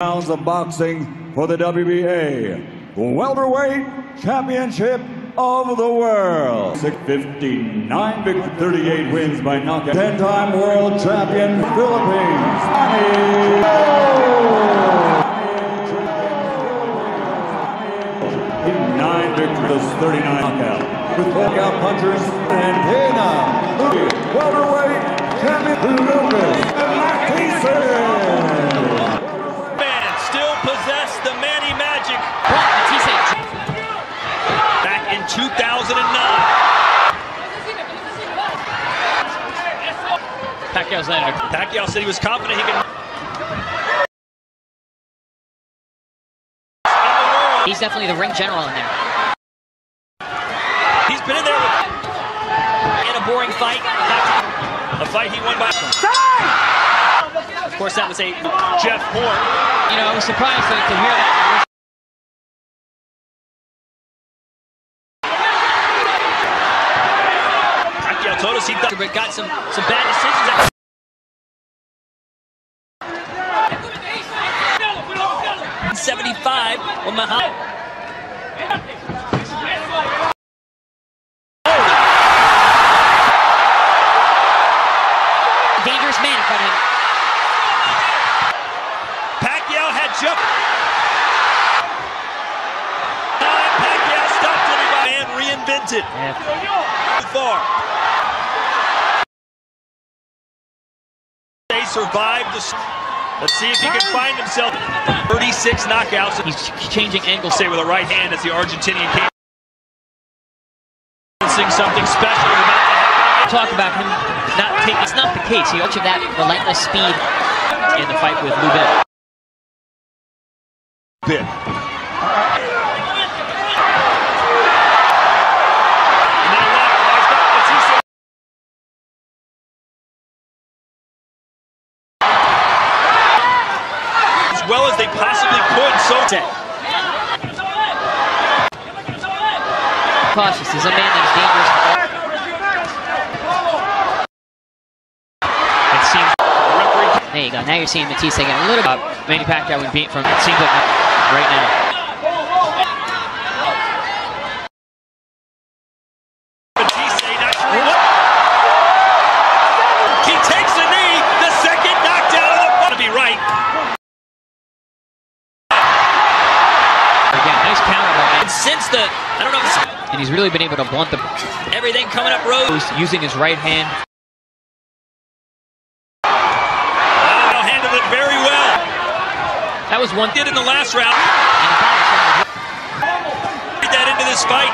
rounds of boxing for the WBA welterweight championship of the world. 659 victory, 38 wins by knockout. 10-time world champion Philippines. Nine victories, 39 knockout. With knockout punchers and Dana, welterweight champion Lucas Matthysse. Man still possess the Manny Magic back in 2009. Pacquiao's landed. Pacquiao said he was confident he could. He's definitely the ring general in there. He's been in there with, in a boring fight. A fight he won by. Of course, that was a Jeff Horn. You know, I was surprised to, to hear that. He thought, but got some some bad decisions. 75 on Muhammad. Dangerous man in front of him. Pacquiao had jumped. Pacquiao stopped everybody and reinvented. Too far. They survived the. Let's see if he can find himself. 36 knockouts. He's changing angles. Say with a right hand as the Argentinian came. Something special is about to happen. Talk about him not taking. It's not the case. He much of that relentless speed in the fight with Lou Bit. Bit. And then a left. Nice back. What's he say? As well as they possibly So Cautious. He's a man that is dangerous. it seems the There you go. Now you're seeing Matthysse getting a little bit. Manny Pacquiao would beat from. It seems like right now. He takes a knee. The second knockdown of the fight. To be right. Again, nice counter by And since the, I don't know if it's and he's really been able to blunt the everything coming up Rose. using his right hand. Pacquiao handled it very well. That was one. Did in the last round. And the body Carried that into this fight.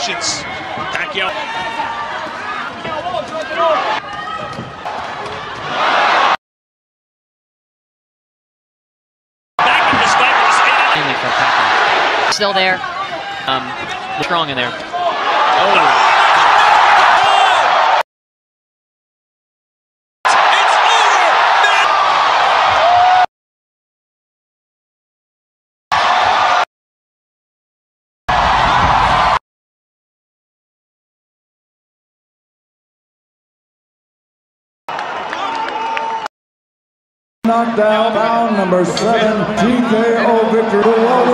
Patience. Pacquiao. Still there. Um, strong in there. Oh, It's over! Knockdown round number seven, TKO victory, the welterweight champion Manny